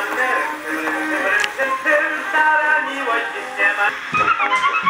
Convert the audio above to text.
Ty, ty, ty, ty, ty, ta miłość nie ma.